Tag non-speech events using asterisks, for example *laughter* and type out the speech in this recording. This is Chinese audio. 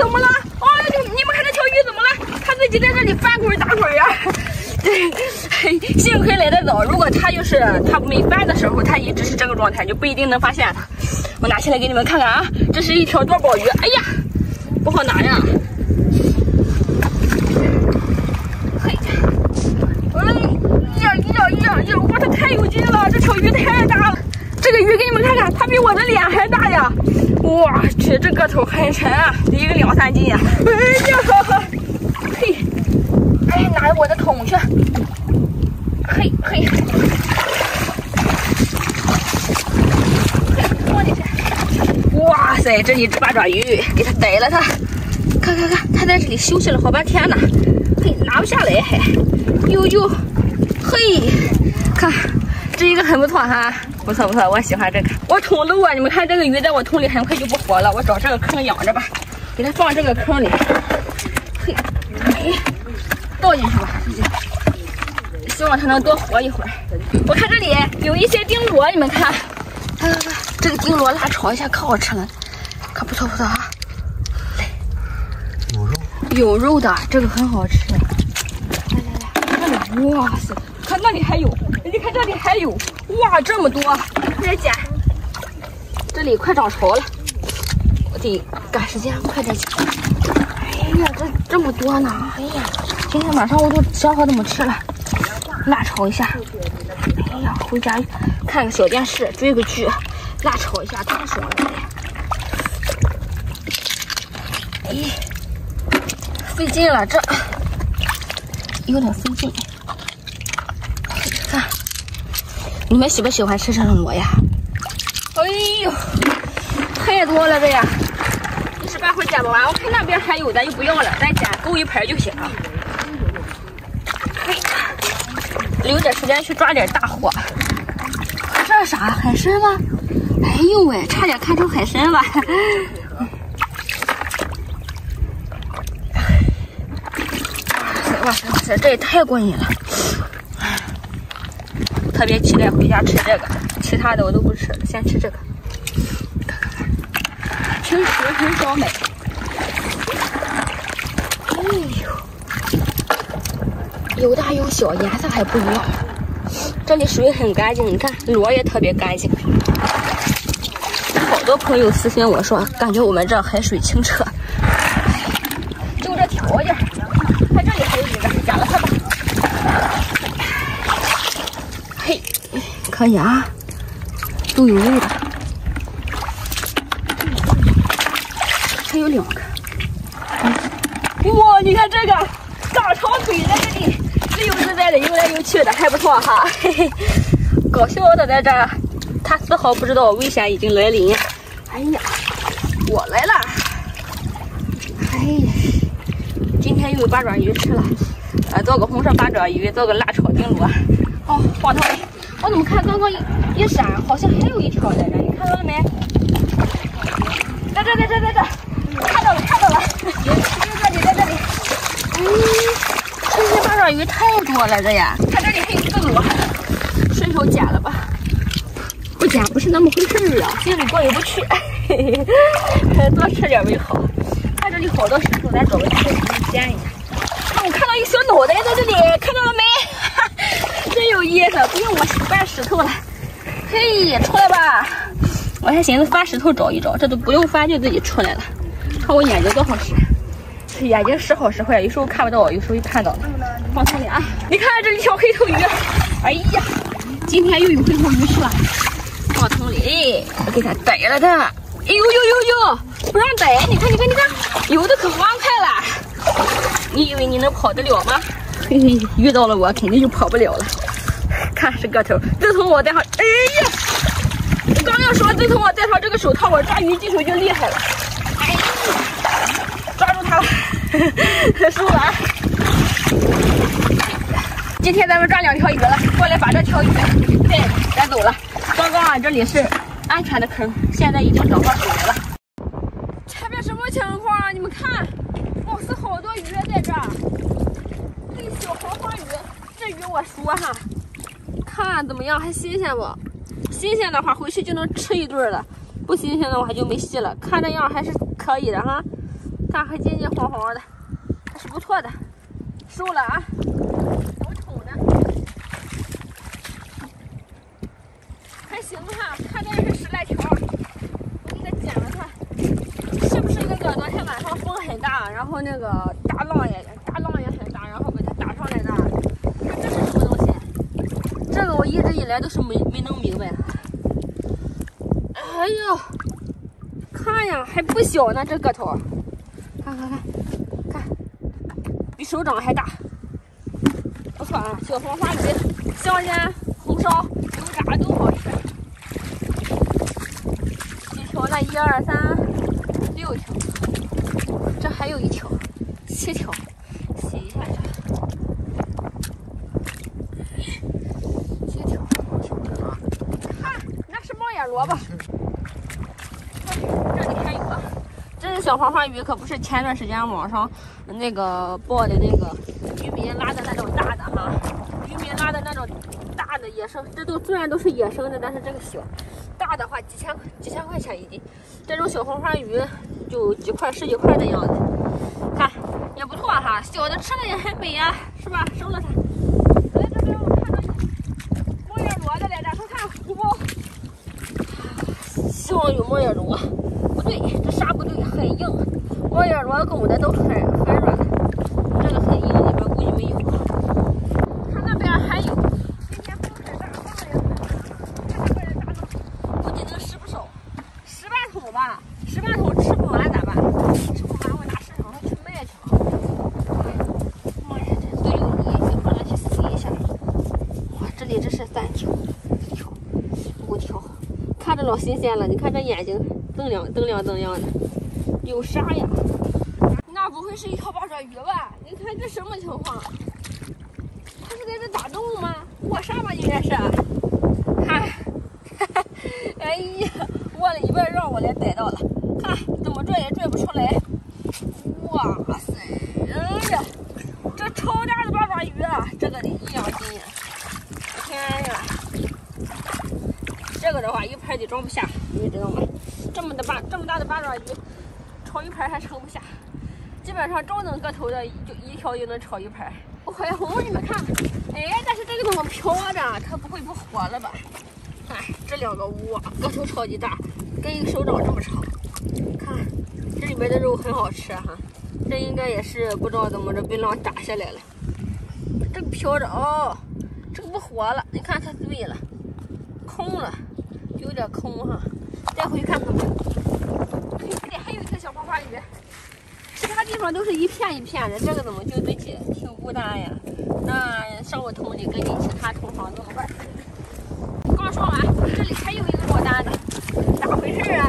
怎么了？哦，你们看这条鱼怎么了？它自己在这里翻滚打滚呀。*laughs* *laughs* 幸亏来的早，如果它就是它没翻的时候，它一直是这个状态，就不一定能发现它。我拿起来给你们看看啊，这是一条多宝鱼。哎呀，不好拿呀。嘿，哎呀呀呀呀！哇，它太有劲了，这条鱼太大了。这个鱼给你们看看，它比我的脸还大呀！哇去，这个头很沉啊，得有个两三斤呀！哎呀，嘿，哎，拿我的桶去。嘿，嘿，放进去。哇塞，这里只八爪鱼，给它逮了它。看看看，它在这里休息了好半天呢。嘿，拿不下来还。呦呦，嘿，看，这一个很不错哈。不错不错，我喜欢这个。我桶漏啊，你们看这个鱼在我桶里很快就不活了。我找这个坑养着吧，给它放这个坑里。嘿，哎，倒进去吧，希望它能多活一会儿。我看这里有一些丁螺，你们看，看看看，这个丁螺辣炒一下可好吃了，可不错不错啊。来，有肉，有肉的，这个很好吃。来来来，看里，哇塞，看那里还有，你看这里还有。哇，这么多，快点捡！这里快涨潮了，我得赶时间，快点捡。哎呀，这这么多呢！哎呀，今天晚上我都想好怎么吃了，辣炒一下。哎呀，回家看个小电视，追个剧，辣炒一下，太爽了！哎，费劲了，这有点费劲。你们喜不喜欢吃这种螺呀？哎呦，太多了这呀！一时半会儿捡不完。我看那边还有的，就不要了，咱捡够一盘就行了。留点时间去抓点大货。这是啥海参吗？哎呦喂，差点看成海参了。*laughs* 哇塞哇塞，这也太过瘾了！特别期待回家吃这个，其他的我都不吃了，先吃这个。平时很少买。哎呦，有大有小，颜色还不一样。这里水很干净，你看螺也特别干净。好多朋友私信我说，感觉我们这海水清澈。就这条件，看这里还有一个，捡了它吧。可以啊，都有味的，还有两个。哇，你看这个大长腿在这里自由自在的游来游去的，还不错哈。嘿嘿，搞笑的在这儿，他丝毫不知道危险已经来临。哎呀，我来了！哎呀，今天又有八爪鱼吃了，呃，做个红烧八爪鱼，做个辣炒丁螺。哦，放它。我怎么看刚刚一一闪，好像还有一条在这，你看到了没？在这，在这，在这，看到了，看到了，在这里，在这里。哎，这些八爪鱼太多了，这呀，看这里还有一个螺，顺手捡了吧。不捡不是那么回事啊，心里过意不去。嘿嘿，多吃点为好。看这里好多石头，咱找个地方捡一下。我看到一小脑袋在这里，看到了没？*laughs* 真有意思，不用我翻石头了。嘿，出来吧！我还寻思翻石头找一找，这都不用翻就自己出来了。看我眼睛多好使，眼睛时好时坏，有时候看不到，有时候又看到了。放桶里啊！你看这一条黑头鱼，哎呀，今天又有黑头鱼吃了。放桶里，我给它逮了它。哎呦呦呦呦，不让逮！你看你看你看，游的可欢快了。你以为你能跑得了吗？嘿嘿，遇到了我肯定就跑不了了。看是个头，自从我戴上，哎呀，刚要说自从我戴上这个手套，我抓鱼技术就厉害了。哎呀，抓住它了，*laughs* 输了。今天咱们抓两条鱼了，过来把这条鱼带带走了。刚刚啊，这里是安全的坑，现在已经找到水源了。前面什么情况啊？你们看，哇塞，好多鱼在这儿。这小黄花鱼，这鱼我说哈。看怎么样，还新鲜不？新鲜的话回去就能吃一顿了，不新鲜的话就没戏了。看这样还是可以的哈。看还金金黄黄的，还是不错的。收了啊，好丑的，还行哈，看这是十来条，我给它剪了它，是不是那个昨天晚上风很大，然后那个大浪也很大，然后给它打上来的？看这是什么东西？这个我一直以来都是没没弄明白。哎呦，看呀，还不小呢，这个头，看看看，看，比手掌还大，不错啊！小黄花鱼、香烟、红烧、油炸都好吃。几条呢？一二三，六条，这还有一条，七条，洗一下这，七条，看，那好吧，这里还有啊。这是小黄花鱼可不是前段时间网上那个报的那个渔民拉的那种大的哈，渔民拉的那种大的野生，这都虽然都是野生的，但是这个小，大的话几千几千块钱一斤，这种小黄花鱼就几块十几块的样子，看也不错哈，小的吃的也很美呀，是吧？收了它。来这边我看到猫眼螺的来着，快看虎豹，猫眼螺。不对，这沙不对？很硬，猫眼螺拱的都很很软，这个很硬，里边估计没有。看那边还有，今天风很大，浪也很大，看那边大浪，估计能十不少，十半桶吧，十半桶吃不完咋办？吃不完我拿市场上去卖去啊！妈呀，这都有泥，一会儿拿去洗一下。哇，这里这是三条、四条、五条，看老新鲜了，你看这眼睛。锃亮锃亮锃亮的，有啥呀？那不会是一条八爪鱼吧？你看这什么情况？它是在这打洞吗？卧沙吧，应该是。看，哎呀，卧了一半让我来逮到了。看，怎么拽也拽不出来。哇塞！哎呀，这超大的八爪鱼啊！这个得一两斤呀！天呀！这个的话一盘得装不下，你们知道吗？这么的八这么大的八爪鱼，炒一盘还盛不下，基本上中等个头的就一条就能炒一盘。火红，你们看，哎，但是这个怎么飘着？它不会不活了吧？看这两个哇，个头超级大，跟一个手掌这么长。看这里面的肉很好吃哈，这应该也是不知道怎么着被浪打下来了。这飘着哦，这个不活了，你看它对了，空了，有点空哈。再回去看看吧。这里还有一个小黄花鱼，其他地方都是一片一片的，这个怎么就自己挺孤单呀？那上我桶里跟你其他同行怎么办？刚说完，这里还有一个落单的，咋回事啊？